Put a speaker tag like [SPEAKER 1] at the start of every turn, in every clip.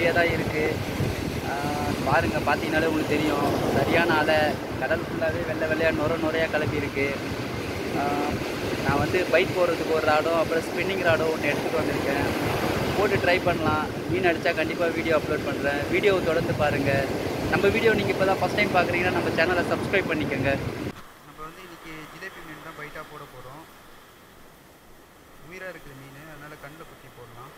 [SPEAKER 1] அப்படியே தான் இருக்குது பாருங்கள் பார்த்தீங்கனாலே உங்களுக்கு தெரியும். சரியான அலை கடல் ஃபுல்லாகவே வெள்ளை வெள்ளையாக நுர நோரையா கிளப்பிருக்கு நான் வந்து பைக் போகிறதுக்கு ஒரு ராடும் அப்புறம் ஸ்பின்னிங் ராடும் ஒன்று எடுத்துகிட்டு வந்திருக்கேன். போட்டு ட்ரை பண்ணலாம். மீன் அடித்தா கண்டிப்பாக வீடியோ அப்லோட் பண்ணுறேன் வீடியோவை தொடர்ந்து பாருங்கள் நம்ம வீடியோ நீங்கள் இப்போ தான் ஃபஸ்ட் டைம் பார்க்குறீங்கன்னா நம்ம சேனலை சப்ஸ்கிரைப் பண்ணிக்கோங்க
[SPEAKER 2] நம்ம வந்து இன்னைக்கு ஜிலேபி மீன் தான் பைட்டாக போட போகிறோம் உயிராக இருக்குது மீன் அதனால் கண்ணில் குத்தி போடலாம்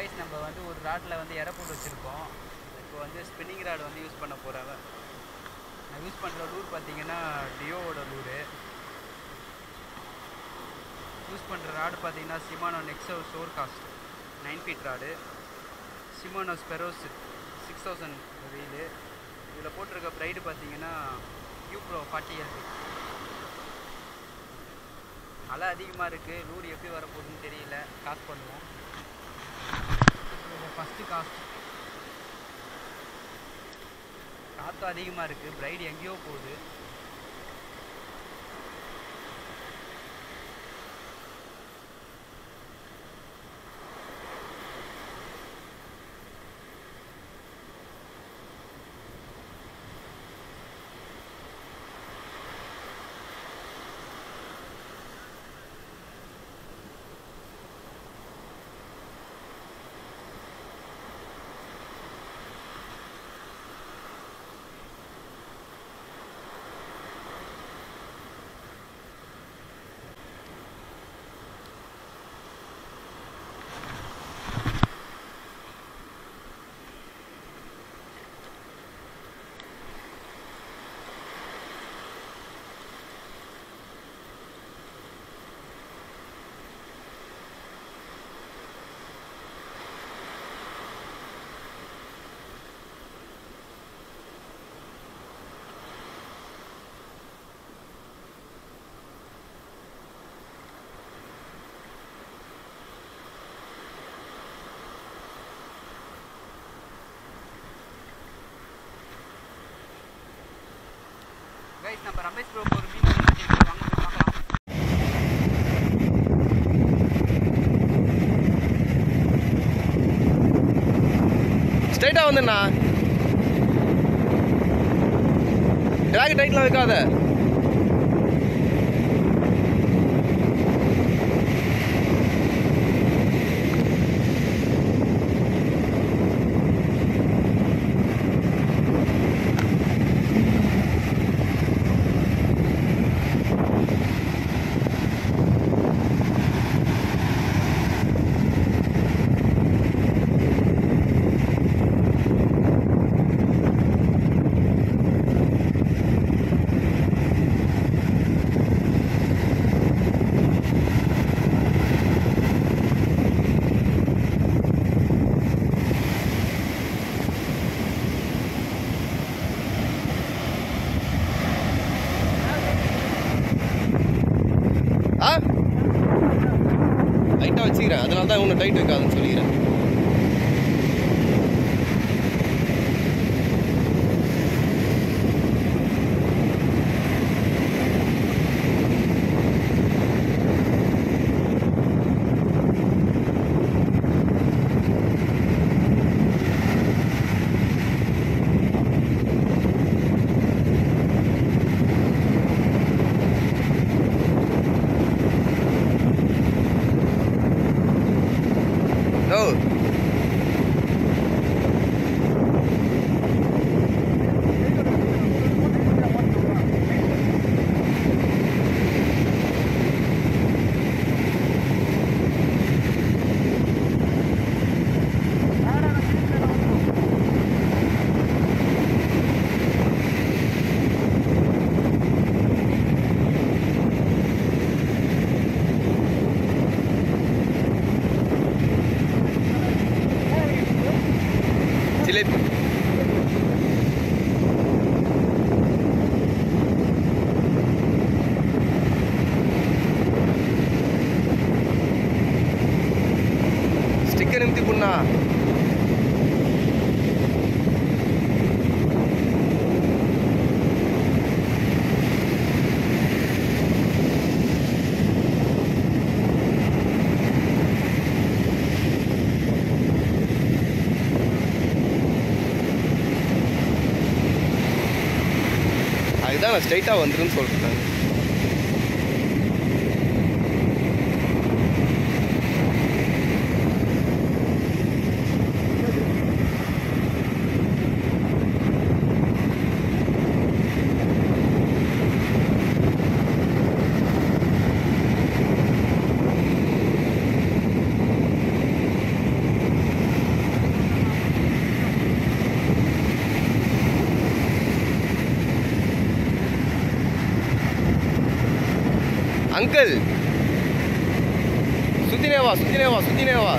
[SPEAKER 1] கைஸ் நம்ம வந்து ஒரு ராட்டில் வந்து எடை போட்டு வச்சுருக்கோம். இப்போ வந்து ஸ்பின்னிங் ராடு வந்து யூஸ் பண்ண போகிறாங்க நான் யூஸ் பண்ணுற லூர் பார்த்தீங்கன்னா டியோவோட லூரு யூஸ் பண்ணுற ராடு பார்த்தீங்கன்னா Shimano Nexo shore cast nine feet rod Shimano Spheros six thousand வெயிலு இதில் போட்டிருக்க ப்ரைடு பார்த்தீங்கன்னா யூப்ரோ ஃபார்ட்டி எல்பி அலை அதிகமாக இருக்குது லூர் எப்படி வரப்போகுதுன்னு தெரியல. காசு பண்ணுவோம். ஃபஸ்ட்டு காஸ்ட் காற்று அதிகமாக இருக்குது பிரைடு எங்கேயோ போகுது. நம்ம ரமேஷ் ப்ரோ ஒரு மீன் வாங்க பார்க்கலாம்.
[SPEAKER 3] ஸ்ட்ரைட்டாக வந்துண்ணா. டிராக் டைட்லாம் வைக்காத. அதனால தான் டைட் சொல்லிக்கிறேன் ஸ்டிக்கர் அதுதான் நான் ஸ்ட்ரைட்டாக வந்துருன்னு சொல்கிறேன் அங்கிள். சுத்தினேவா சுத்தினேவா சுத்தினேவா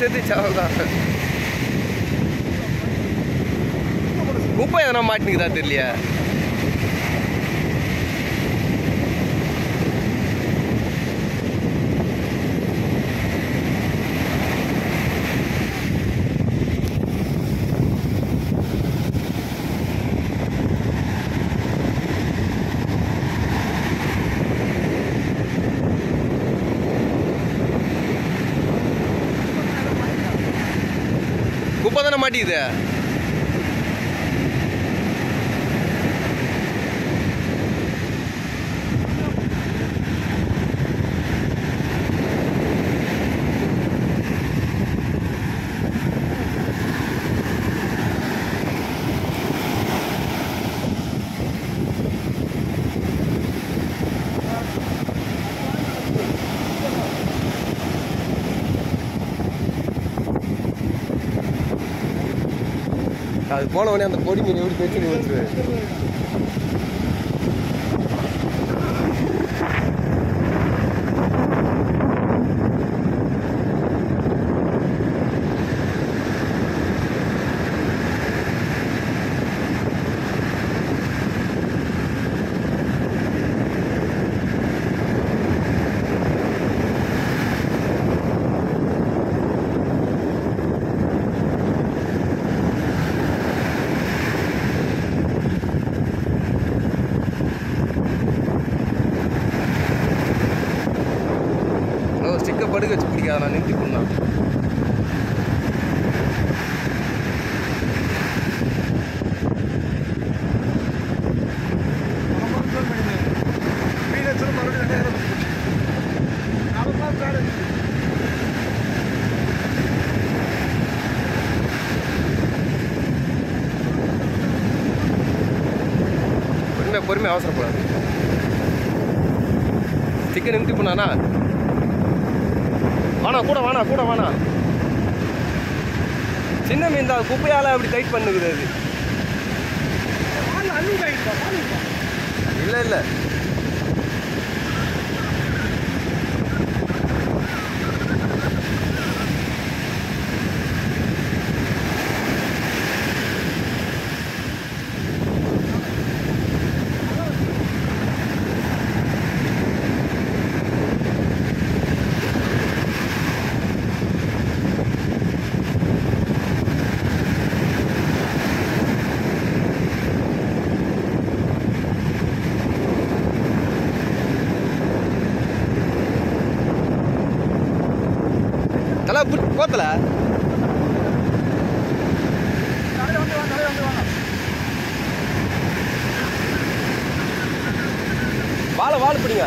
[SPEAKER 3] மீன் சேர்த்து சாவதான் குப்பை எதனா மாட்டினுக்குதா தெரியலையா? குப்பை தானே அது போன அந்த பொடி மீன் எப்படி பேச்சு வந்துருவேன் பொறுமையாக அவசரப்படாது சிக்கன் நிறுத்தி பண்ணானா? வாணா கூட வாணா கூட வாணா. சின்ன மீன் தான் குப்பையால் அப்படி டைட் பண்ணுக்குது அது. இல்லை இல்லை. தலை வாழை வாழை பிடிங்க.